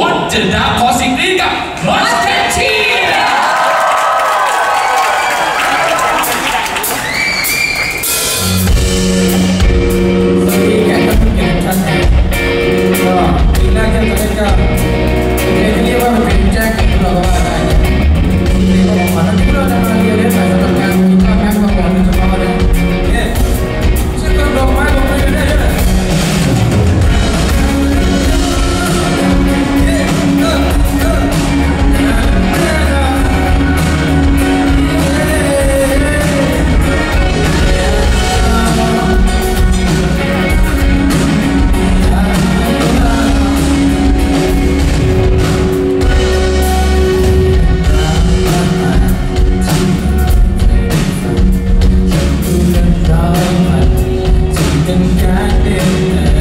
วัดเจดา I did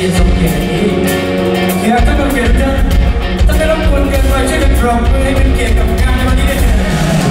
แค่ต้องเป็นเกียรติท่าได้รับควรเกิยรติมาช่วยกันรองเพื่อให้เป็นเกียรติกับงานในวันนี้ด้วย